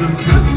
the present.